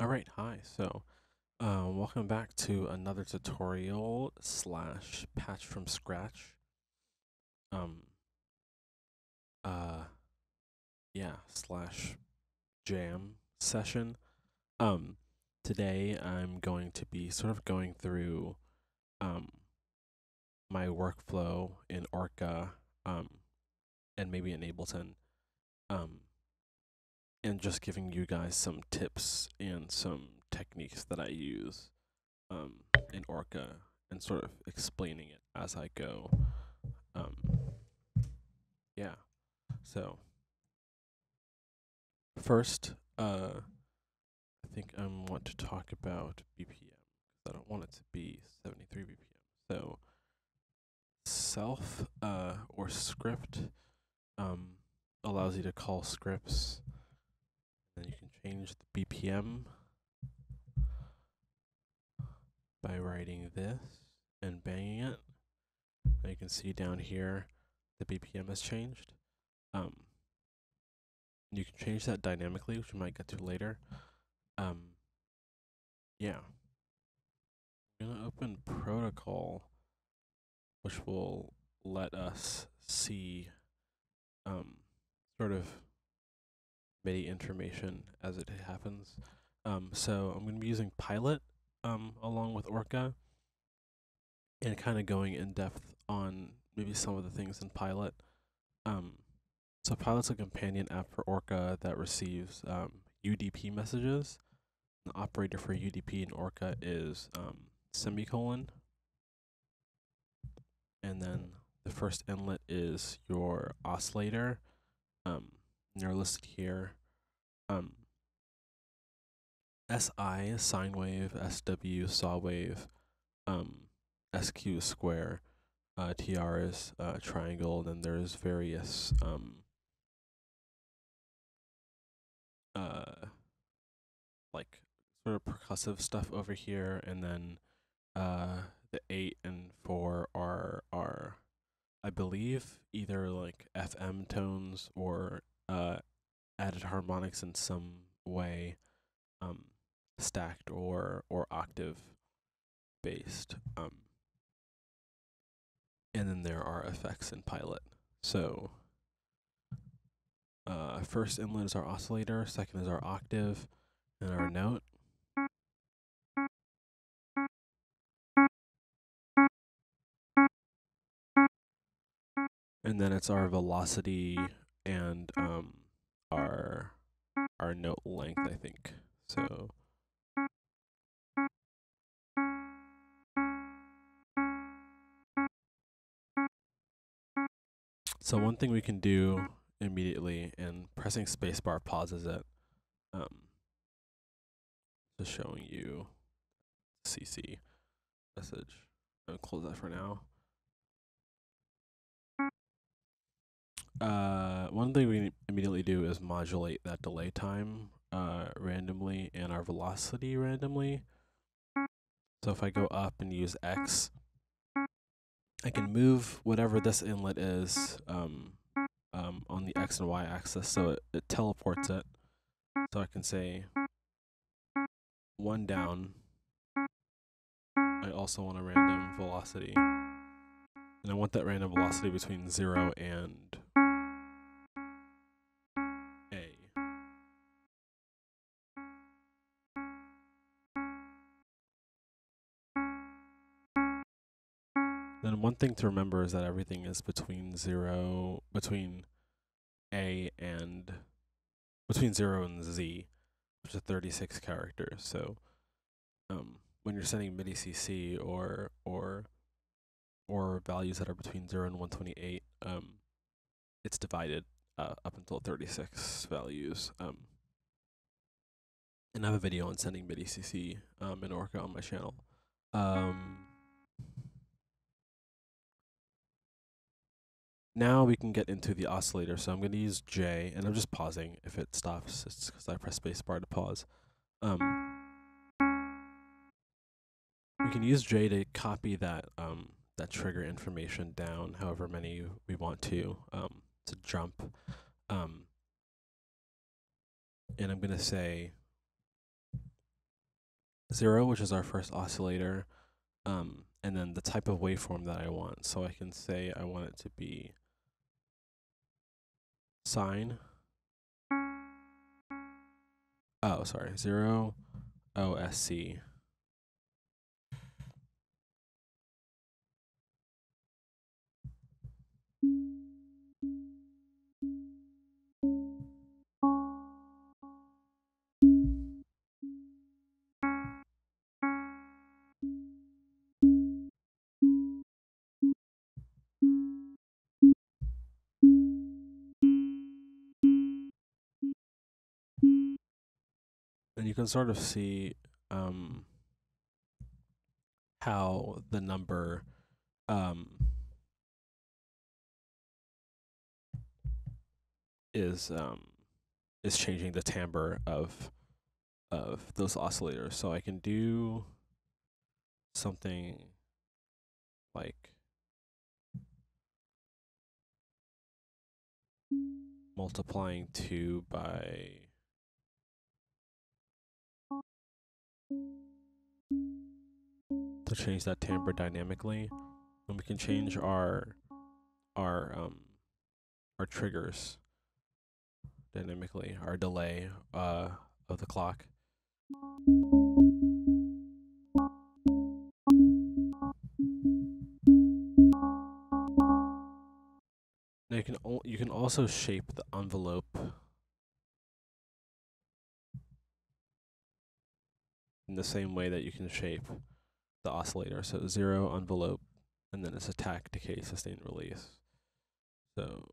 All right, hi. So, uh, welcome back to another tutorial slash patch from scratch. Um, uh, yeah, slash jam session. Um, today I'm going to be sort of going through, um, my workflow in Orca, um, and maybe in Ableton. Um, and just giving you guys some tips and some techniques that I use um, in Orca and sort of explaining it as I go. Um, yeah. So first, uh, I think I want to talk about BPM because I don't want it to be 73 BPM. So self uh, or script um, allows you to call scripts then you can change the BPM by writing this and banging it. Now you can see down here the BPM has changed. Um, you can change that dynamically, which we might get to later. Um, yeah. I'm going to open Protokol, which will let us see um, sort of MIDI information as it happens. Um, so I'm going to be using Pilot um, along with Orca and kind of going in depth on maybe some of the things in Pilot. Um, so Pilot's a companion app for Orca that receives um, UDP messages. The operator for UDP in Orca is um, semicolon. And then the first inlet is your oscillator. Um, they're listed here. Um, SI sine wave, SW saw wave, um, SQ square, uh, TR is uh, triangle, then there's various um, uh, like sort of percussive stuff over here, and then uh, the eight and four are are I believe either like FM tones or uh, added harmonics in some way, um, stacked or or octave based. Um, and then there are effects in Pilot. So uh, first inlet is our oscillator, second is our octave, and our note. And then it's our velocity and um, our our note length, I think. So So one thing we can do immediately and pressing spacebar pauses it. Um, just showing you CC message. I'll close that for now. Uh, one thing we immediately do is modulate that delay time uh, randomly and our velocity randomly. So if I go up and use X, I can move whatever this inlet is um, um, on the X and Y axis, so it, it teleports it. So I can say one down. I also want a random velocity. And I want that random velocity between 0 and one thing to remember is that everything is between zero, between A and, between zero and Z, which is 36 characters. So, um, when you're sending MIDI CC or, or, or values that are between 0 and 128, um, it's divided uh, up until 36 values. Um, and I have a video on sending MIDI CC um, in Orca on my channel. Um, Now we can get into the oscillator. So I'm going to use J, and I'm just pausing. If it stops, it's because I press spacebar to pause. Um, we can use J to copy that um, that trigger information down, however many we want to, um, to jump. Um, and I'm going to say zero, which is our first oscillator, um, and then the type of waveform that I want. So I can say I want it to be sine. Oh, sorry, zero OSC. And you can sort of see um, how the number um, is um, is changing the timbre of of those oscillators. So I can do something like multiplying 2 by change that timbre dynamically and we can change our our um our triggers dynamically our delay uh of the clock. Now you can you can also shape the envelope. In the same way that you can shape the oscillator. So zero envelope, and then it's attack, decay, sustain, release. So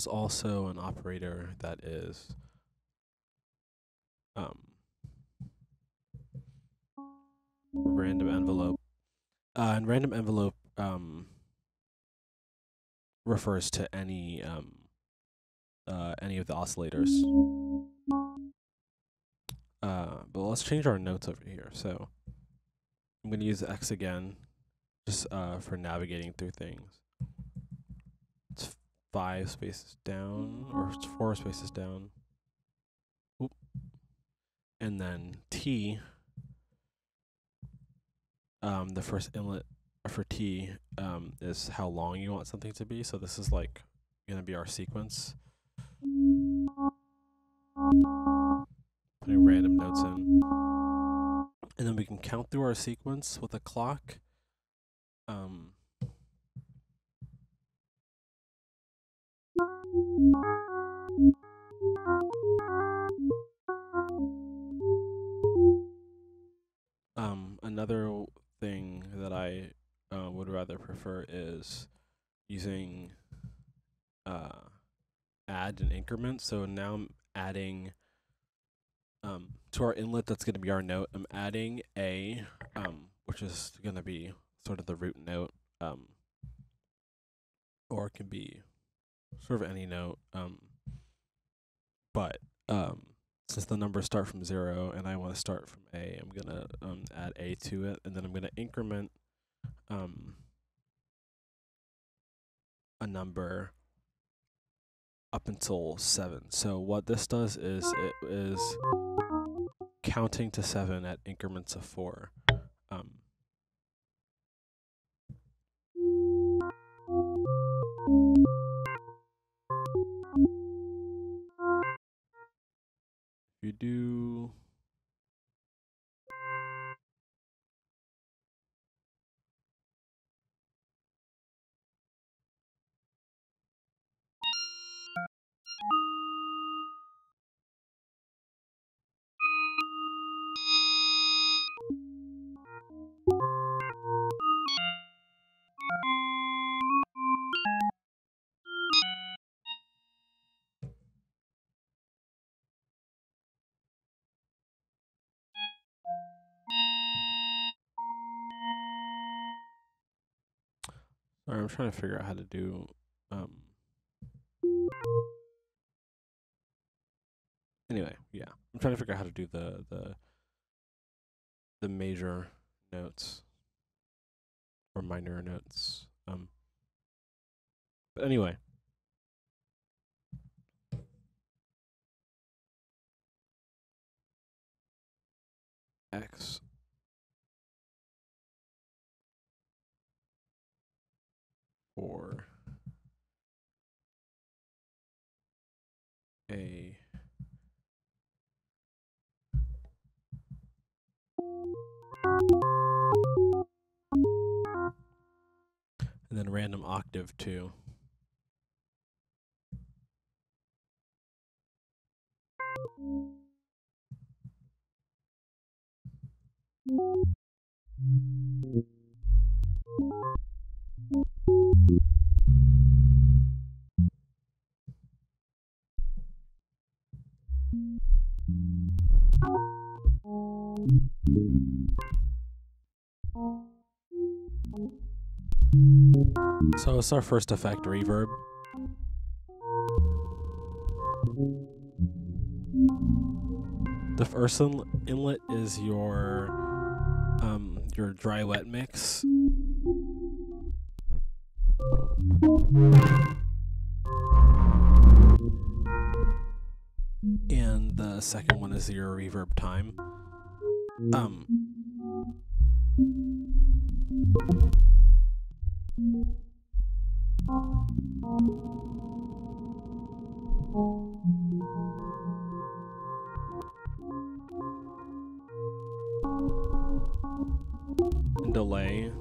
there's also an operator that is um, random envelope. Uh, and random envelope um, refers to any um, uh, any of the oscillators. Uh, but let's change our notes over here. So I'm going to use X again, just uh, for navigating through things five spaces down or four spaces down. Oop. And then T, um, the first inlet for T um, is how long you want something to be. So this is like going to be our sequence. Putting random notes in. And then we can count through our sequence with a clock. Um, Um, another thing that I uh, would rather prefer is using uh, add and increment. So now I'm adding um, to our inlet that's going to be our note. I'm adding a, um, which is going to be sort of the root note, um, or it can be sort of any note. Um, but um, since the numbers start from zero and I want to start from A, I'm gonna um, add A to it, and then I'm gonna increment um, a number up until seven. So what this does is it is counting to seven at increments of four. You All right, I'm trying to figure out how to do. Um, anyway, yeah, I'm trying to figure out how to do the the the major notes or minor notes. Um, but anyway. X for a and then random octave too. It's our first effect, reverb. The first in- inlet is your um, your dry wet mix. And the second one is your reverb time. Um delay.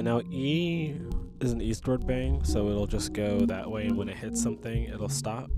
Uh, now E is an eastward bang, so it'll just go that way, and when it hits something, it'll stop.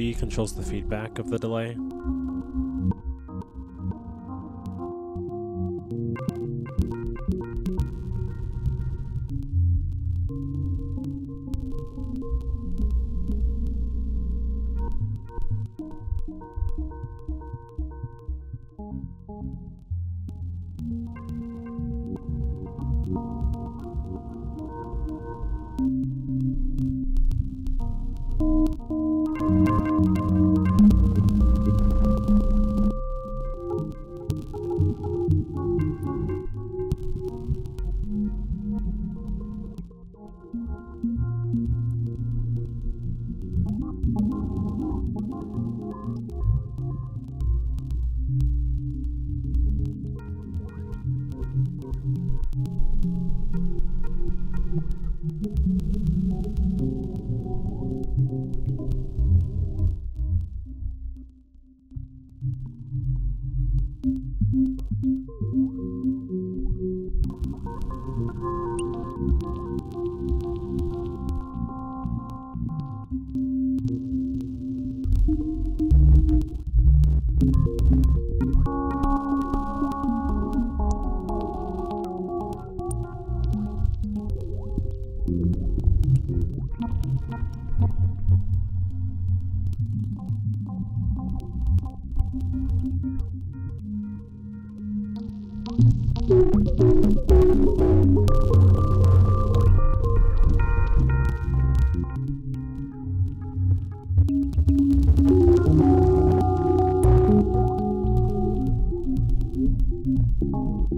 Controls the feedback of the delay. Thank you. Thank you.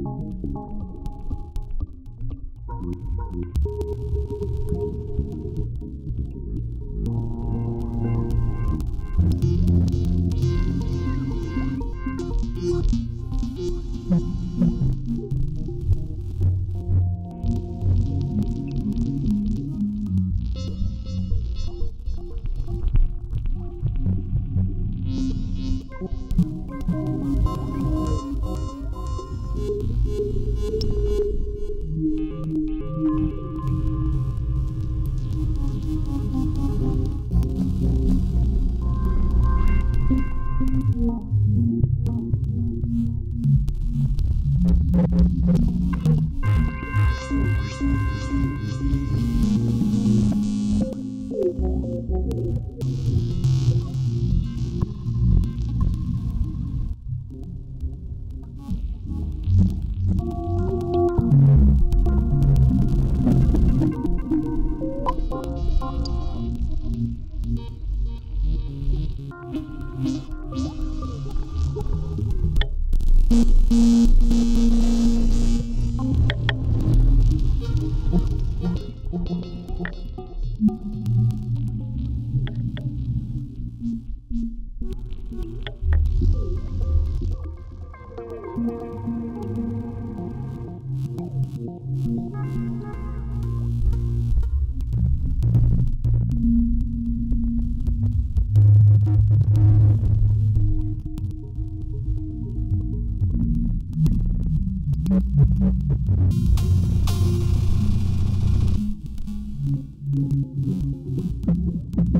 Thank you. just making a variable um,